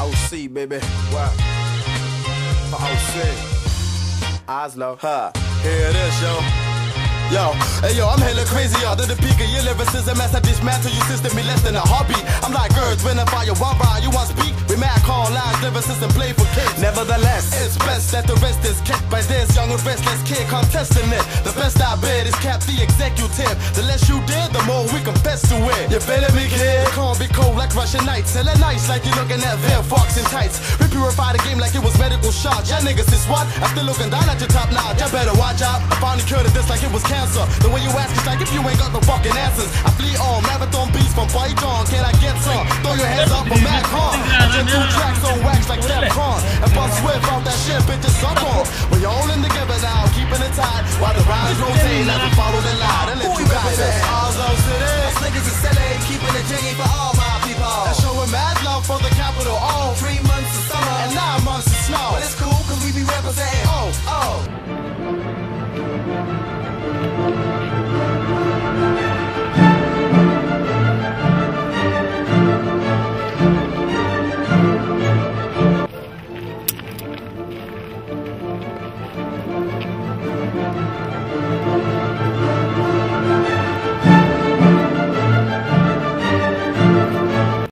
OC, baby. What? For OC. Oslo. Huh. Here it is, yo. Yo, hey yo, I'm hella crazy of the peak of your lyricism as I dismantle your system in less than a heartbeat. I'm like Earth, when I fire one ride, you want speak? We mad call lies, lyricism play for kids. Nevertheless, It's best that the rest is kept by this young and restless kid contesting it. The best I bet is cap the executive. The less you confess to. You better be kid. Can't be cold like Russian nights. Hella nice like you're looking at Van Fox in tights. We purify the game like it was medical shots. Y'all niggas is what? I'm still looking down at your top notch. Y'all better watch out. I finally cured this like it was cancer. The way you ask is like if you ain't got no fucking answers. I flee on marathon beats from Python. Can I get some? Throw your hands up for Mac Con. I just two tracks on wax like Capcom. And bust swift out that shit, bitches suck on.